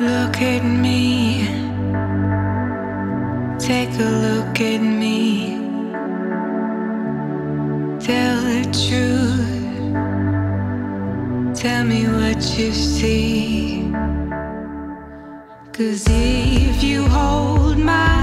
Look at me. Take a look at me. Tell the truth. Tell me what you see. Cause if you hold my